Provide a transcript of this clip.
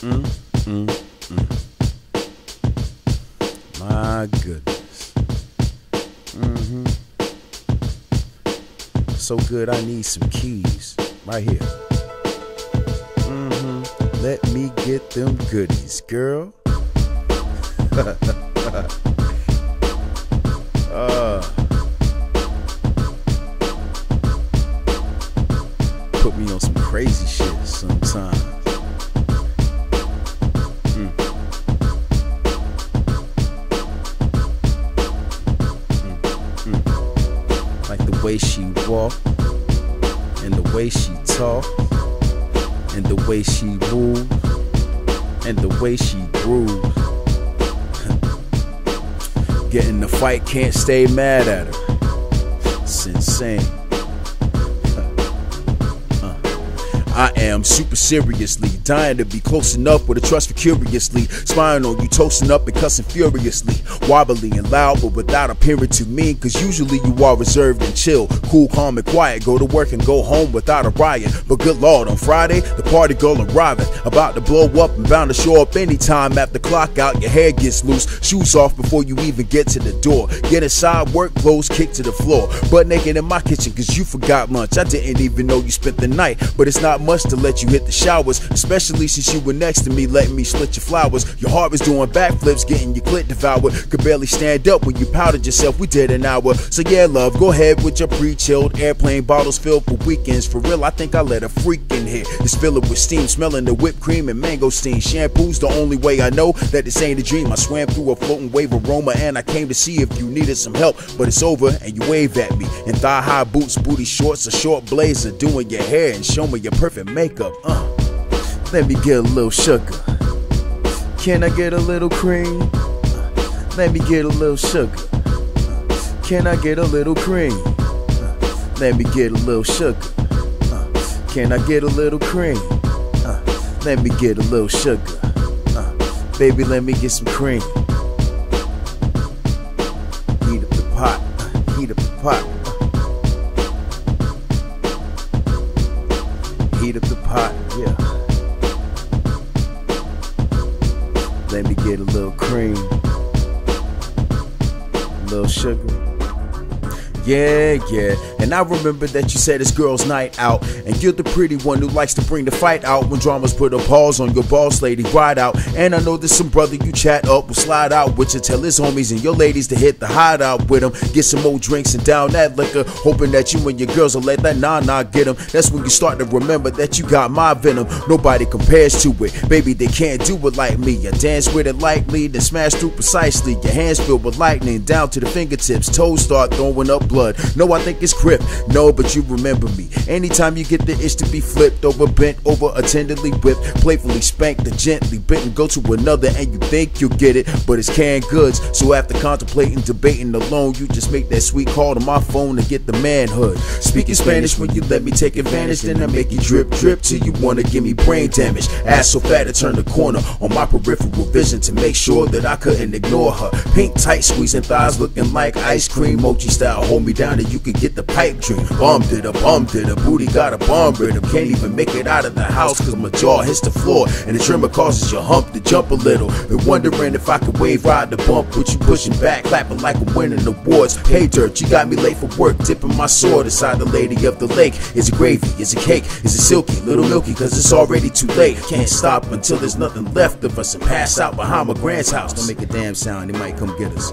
Mm, mm, mm. My goodness. Mm-hmm. So good, I need some keys right here. Mm-hmm. Let me get them goodies, girl. uh. Put me on some crazy shit sometimes. The way she walk, and the way she talk, and the way she move, and the way she groove. Getting the fight, can't stay mad at her. It's insane. I am super seriously dying to be close enough with a trust for curiously spying on you, toasting up and cussing furiously, wobbly and loud, but without appearing to mean. Cause usually you are reserved and chill, cool, calm, and quiet. Go to work and go home without a riot. But good lord, on Friday, the party girl arriving, about to blow up and bound to show up anytime after clock out. Your hair gets loose, shoes off before you even get to the door. Get inside, work clothes, kick to the floor. Butt naked in my kitchen cause you forgot lunch. I didn't even know you spent the night, but it's not much to let you hit the showers, especially since you were next to me, letting me slit your flowers. Your heart was doing backflips, getting your clit devoured. Could barely stand up when you powdered yourself. We did an hour, so yeah, love, go ahead with your pre-chilled airplane bottles filled for weekends. For real, I think I let a freak in here. Just fill it with steam, smelling the whipped cream and mango steam. Shampoo's the only way I know that this ain't a dream. I swam through a floating wave aroma, and I came to see if you needed some help. But it's over, and you wave at me in thigh-high boots, booty shorts, a short blazer, doing your hair and show me your perfect makeup. Uh, let me get a little sugar. Can I get a little cream? Let me get a little sugar. Can I get a little cream? Let me get a little sugar. Can I get a little cream? Let me get a little sugar. Baby, let me get some cream. Heat up the pot. Heat up the pot. Little sugar. Yeah, yeah. And I remember that you said it's girls' night out, and you're the pretty one who likes to bring the fight out when dramas put a pause on your boss lady ride out. And I know there's some brother you chat up will slide out with you, tell his homies and your ladies to hit the hideout with him. Get some more drinks and down that liquor, hoping that you and your girls will let that nah nah get him. That's when you start to remember that you got my venom. Nobody compares to it, baby. They can't do it like me. You dance with it lightly, then smash through precisely. Your hands filled with lightning down to the fingertips, toes start throwing up blood. No, I think it's grip. No, but you remember me. Anytime you get the itch to be flipped over, bent over, or tenderly whipped, playfully spanked, or gently bitten, go to another, and you think you'll get it, but it's canned goods. So after contemplating, debating alone, you just make that sweet call to my phone to get the manhood. Speaking Spanish when you let me take advantage, then I make you drip, drip till you wanna give me brain damage. Ass so fat to turn the corner on my peripheral vision to make sure that I couldn't ignore her. Pink tight squeezing thighs looking like ice cream, mochi style. Hold me down and you can get the pipe dream. Bummed it, a bummed it, a booty got a bomb rhythm. Can't even make it out of the house cause my jaw hits the floor and the tremor causes your hump to jump a little. Been wondering if I could wave ride the bump with you pushing back, clapping like I'm winning awards. Hey dirt, you got me late for work, dipping my sword inside the lady of the lake. Is it gravy? Is it cake? Is it silky? Little milky? Cause it's already too late. Can't stop until there's nothing left of us and pass out behind my grand's house. Don't make a damn sound, they might come get us.